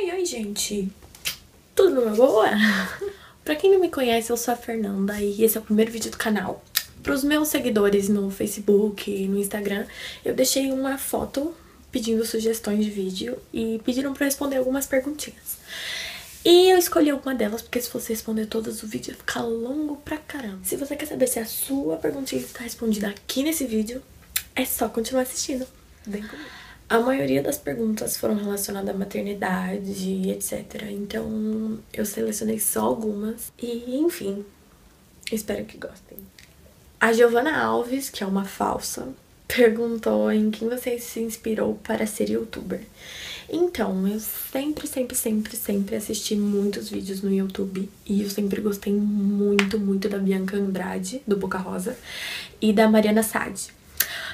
Oi, oi, gente. Tudo numa boa? pra quem não me conhece, eu sou a Fernanda e esse é o primeiro vídeo do canal. Pros meus seguidores no Facebook e no Instagram, eu deixei uma foto pedindo sugestões de vídeo e pediram pra eu responder algumas perguntinhas. E eu escolhi alguma delas, porque se você responder todas, o vídeo vai ficar longo pra caramba. Se você quer saber se a sua perguntinha está respondida aqui nesse vídeo, é só continuar assistindo. Vem comigo. A maioria das perguntas foram relacionadas à maternidade, etc. Então eu selecionei só algumas. E enfim, espero que gostem. A Giovana Alves, que é uma falsa, perguntou em quem você se inspirou para ser youtuber. Então, eu sempre, sempre, sempre, sempre assisti muitos vídeos no YouTube e eu sempre gostei muito, muito da Bianca Andrade, do Boca Rosa, e da Mariana Sade.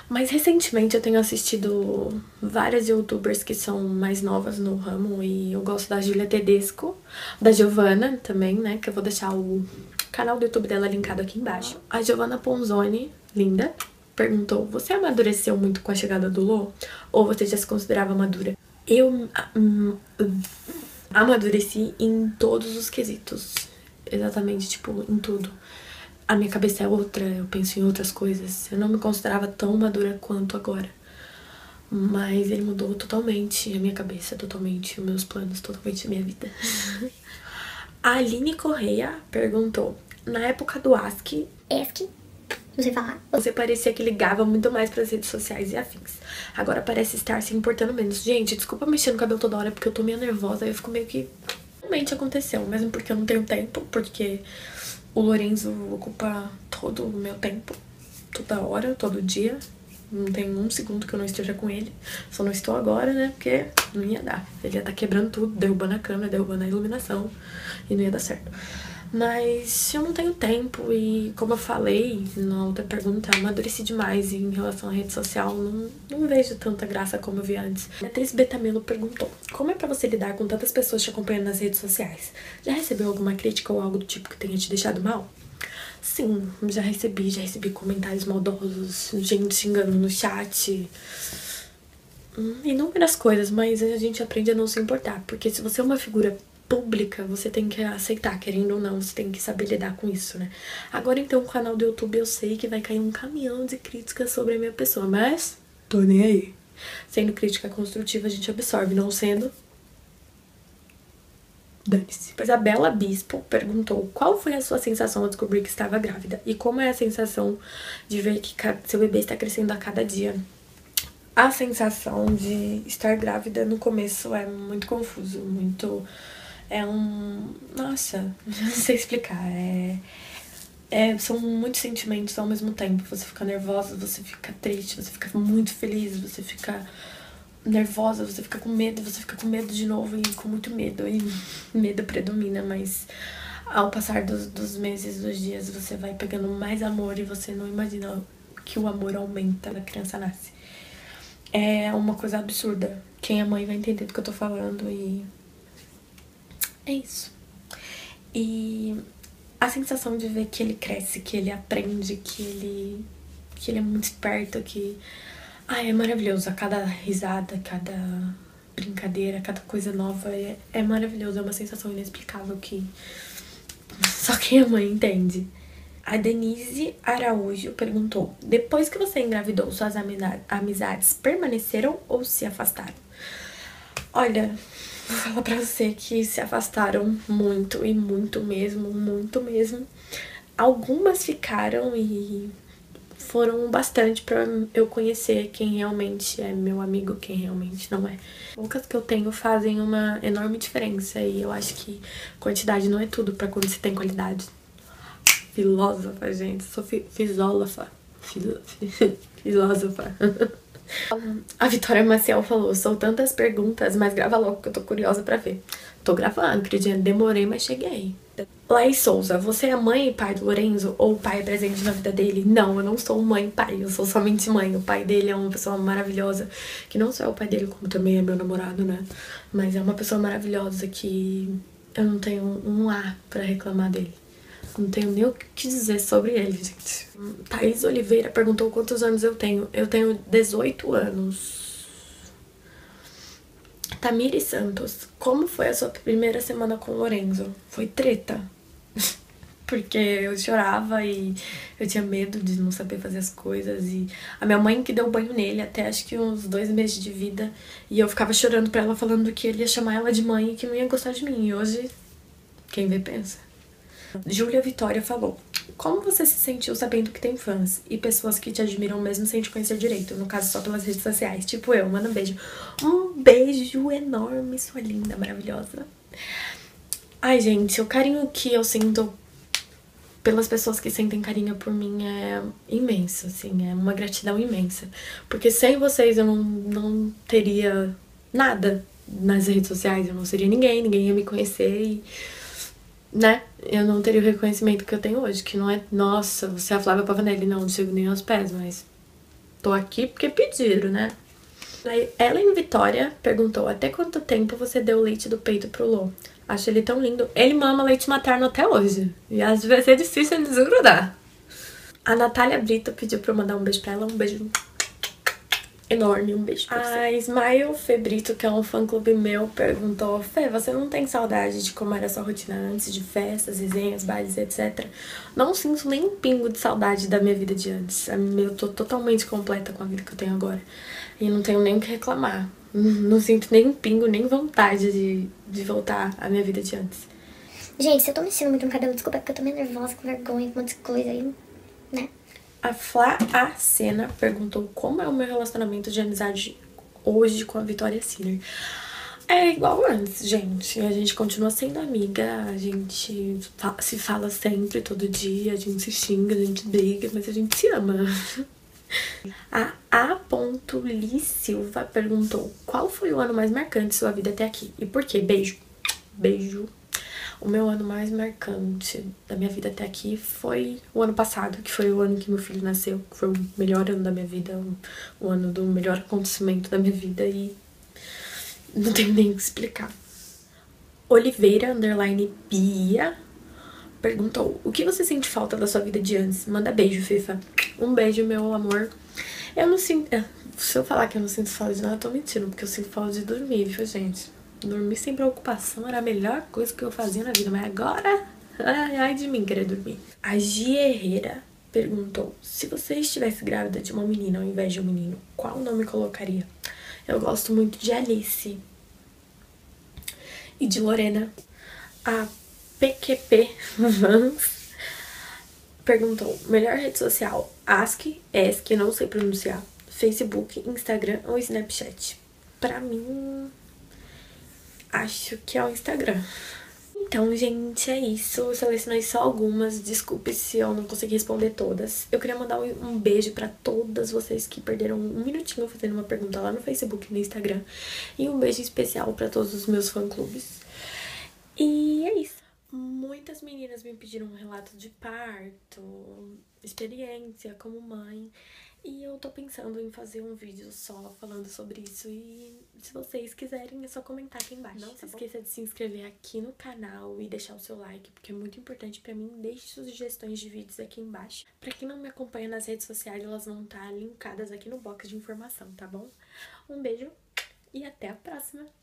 Mas recentemente eu tenho assistido várias youtubers que são mais novas no ramo e eu gosto da Julia Tedesco, da Giovana também, né? Que eu vou deixar o canal do YouTube dela linkado aqui embaixo. A Giovana Ponzoni, linda, perguntou: Você amadureceu muito com a chegada do Lô? Ou você já se considerava madura? Eu hum, amadureci em todos os quesitos. Exatamente, tipo, em tudo a minha cabeça é outra, eu penso em outras coisas. Eu não me considerava tão madura quanto agora. Mas ele mudou totalmente a minha cabeça, totalmente os meus planos, totalmente a minha vida. a Aline Correia perguntou: Na época do ASCII, ESC, não sei falar. Você parecia que ligava muito mais para as redes sociais e afins. Agora parece estar se importando menos. Gente, desculpa mexer no cabelo toda hora porque eu tô meio nervosa. Eu fico meio que. Realmente aconteceu, mesmo porque eu não tenho tempo, porque o Lorenzo ocupa todo o meu tempo, toda hora, todo dia. Não tem um segundo que eu não esteja com ele. Só não estou agora, né? Porque não ia dar. Ele ia estar tá quebrando tudo, derrubando a câmera, derrubando a iluminação. E não ia dar certo. Mas eu não tenho tempo e, como eu falei na outra pergunta, amadureci demais em relação à rede social. Não, não vejo tanta graça como eu vi antes. A atriz Betamelo perguntou: Como é para você lidar com tantas pessoas te acompanhando nas redes sociais? Já recebeu alguma crítica ou algo do tipo que tenha te deixado mal? Sim, já recebi, já recebi comentários maldosos, gente xingando no chat. Hum, inúmeras coisas, mas a gente aprende a não se importar. Porque se você é uma figura pública, você tem que aceitar, querendo ou não, você tem que saber lidar com isso, né? Agora então, o canal do YouTube eu sei que vai cair um caminhão de críticas sobre a minha pessoa, mas tô nem aí. Sendo crítica construtiva, a gente absorve, não sendo. Dane-se. Bela Bispo perguntou qual foi a sua sensação ao descobrir que estava grávida e como é a sensação de ver que seu bebê está crescendo a cada dia. A sensação de estar grávida no começo é muito confuso, muito é um. Nossa, não sei explicar. É, é, são muitos sentimentos ao mesmo tempo. Você fica nervosa, você fica triste, você fica muito feliz, você fica nervosa, você fica com medo, você fica com medo de novo e com muito medo. E medo predomina, mas ao passar dos, dos meses, dos dias, você vai pegando mais amor e você não imagina que o amor aumenta quando a criança nasce. É uma coisa absurda. Quem é mãe vai entender do que eu tô falando e é isso. E a sensação de ver que ele cresce, que ele aprende, que ele que ele é muito esperto, que ai, é maravilhoso. A cada risada, cada brincadeira, cada coisa nova é, é maravilhoso. É uma sensação inexplicável que só quem é mãe entende. A Denise Araújo perguntou: Depois que você engravidou, suas amizades permaneceram ou se afastaram? Olha, vou falar pra você que se afastaram muito e muito mesmo, muito mesmo. Algumas ficaram e foram bastante para eu conhecer quem realmente é meu amigo, quem realmente não é. Poucas que eu tenho fazem uma enorme diferença e eu acho que quantidade não é tudo para quando se tem qualidade. Filósofa, gente, sou fi fisólofa. Fil filósofa. A Vitória Maciel falou: são tantas perguntas, mas grava logo que eu tô curiosa pra ver. Tô gravando, acredito, demorei, mas cheguei. Laís Souza, você é mãe e pai do Lorenzo ou pai é presente na vida dele? Não, eu não sou mãe e pai, eu sou somente mãe. O pai dele é uma pessoa maravilhosa, que não só é o pai dele, como também é meu namorado, né? Mas é uma pessoa maravilhosa que eu não tenho um A pra reclamar dele. Não tenho nem o que dizer sobre ele, gente. Thaís Oliveira perguntou quantos anos eu tenho. Eu tenho 18 anos. Tamiri Santos, como foi a sua primeira semana com o Lorenzo? Foi treta? Porque eu chorava e eu tinha medo de não saber fazer as coisas. E a minha mãe que deu banho nele até acho que uns dois meses de vida. E eu ficava chorando pra ela, falando que ele ia chamar ela de mãe e que não ia gostar de mim. E hoje, quem vê pensa. Júlia Vitória falou: Como você se sentiu sabendo que tem fãs e pessoas que te admiram mesmo sem te conhecer direito? No caso, só pelas redes sociais. Tipo eu, manda um beijo. Um beijo enorme, sua linda, maravilhosa. Ai, gente, o carinho que eu sinto pelas pessoas que sentem carinho por mim é imenso, assim, é uma gratidão imensa. Porque sem vocês eu não, não teria nada nas redes sociais, eu não seria ninguém, ninguém ia me conhecer e, né, eu não teria o reconhecimento que eu tenho hoje, que não é, nossa, você é a Flávia Pavanelli, não, não chego nem aos pés, mas tô aqui porque pediram, né. Aí, Ellen Vitória perguntou, até quanto tempo você deu leite do peito pro Lô? Acho ele tão lindo. Ele mama leite materno até hoje. E às vezes é difícil ele desgrudar. A Natália Brito pediu pra eu mandar um beijo pra ela. Um beijo enorme. Um beijo pra você. A Smile Febrito, que é um fã-clube meu, perguntou Fê, você não tem saudade de como era a sua rotina antes de festas, resenhas, bailes, etc? Não sinto nem um pingo de saudade da minha vida de antes. Eu tô totalmente completa com a vida que eu tenho agora. E não tenho nem o que reclamar. Não sinto nem um pingo, nem vontade de, de voltar à minha vida de antes. Gente, se eu tô mexendo muito no cabelo, desculpa, é porque eu tô meio nervosa, com vergonha, com um monte de coisa aí, né? A Flá Acena perguntou como é o meu relacionamento de amizade hoje com a Vitória Sinner. É igual antes, gente. A gente continua sendo amiga, a gente se fala sempre, todo dia, a gente se xinga, a gente briga, mas a gente se ama. A A. Li Silva perguntou: Qual foi o ano mais marcante de sua vida até aqui? E por quê? Beijo. Beijo. O meu ano mais marcante da minha vida até aqui foi o ano passado, que foi o ano que meu filho nasceu, que foi o melhor ano da minha vida, o ano do melhor acontecimento da minha vida e não tenho nem o que explicar. Oliveira, underline perguntou: O que você sente falta da sua vida de antes? Manda beijo, Fifa. Um beijo, meu amor. Eu não sinto. É, se eu falar que eu não sinto falta de nada, eu tô mentindo, porque eu sinto falta de dormir, viu, gente? Dormir sem preocupação era a melhor coisa que eu fazia na vida, mas agora. Ai, ai de mim querer dormir. A Gia Herrera perguntou: Se você estivesse grávida de uma menina ao invés de um menino, qual nome colocaria? Eu gosto muito de Alice e de Lorena. A PQP Vans perguntou: melhor rede social? Ask, Ask, não sei pronunciar. Facebook, Instagram ou Snapchat? Pra mim, acho que é o Instagram. Então, gente, é isso. Eu selecionei só algumas. Desculpe se eu não consegui responder todas. Eu queria mandar um beijo para todas vocês que perderam um minutinho fazendo uma pergunta lá no Facebook e no Instagram. E um beijo especial para todos os meus fã-clubes. E é isso. Muitas meninas me pediram um relato de parto, experiência como mãe, e eu tô pensando em fazer um vídeo só falando sobre isso. E se vocês quiserem, é só comentar aqui embaixo. Não tá se esqueça de se inscrever aqui no canal e deixar o seu like, porque é muito importante pra mim. Deixe sugestões de vídeos aqui embaixo. Pra quem não me acompanha nas redes sociais, elas vão estar linkadas aqui no box de informação, tá bom? Um beijo e até a próxima!